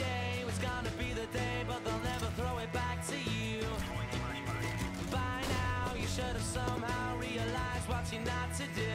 day was gonna be the day, but they'll never throw it back to you. By now, you should have somehow realized what you're not to do.